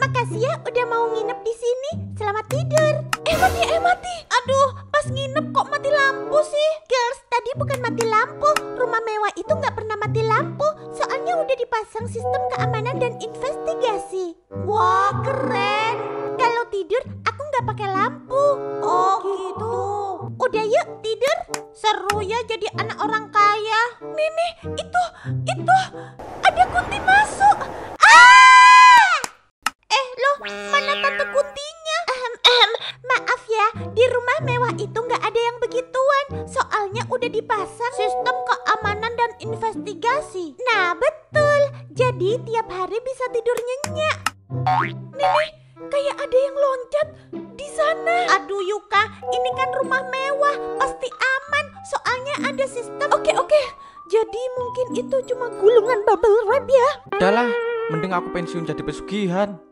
makasih ya udah mau nginep di sini. Selamat tidur. Eh mati, eh mati. Aduh, pas nginep kok mati lampu sih? Girls, tadi bukan mati lampu. Rumah mewah itu nggak pernah mati lampu. Soalnya udah dipasang sistem keamanan dan investigasi. Wah, keren. Kalau tidur, aku nggak pakai lampu. Oh, gitu. Udah yuk tidur. Seru ya jadi anak orang kaya. Mimi, itu, itu mana tante kuntinya? Ahem, ahem, maaf ya, di rumah mewah itu nggak ada yang begituan. Soalnya udah dipasang sistem keamanan dan investigasi. Nah, betul. Jadi tiap hari bisa tidur nyenyak. Mimi, kayak ada yang loncat di sana. Aduh Yuka, ini kan rumah mewah, pasti aman. Soalnya ada sistem. Oke oke, jadi mungkin itu cuma gulungan bubble wrap ya. Udahlah, mending aku pensiun jadi pesugihan.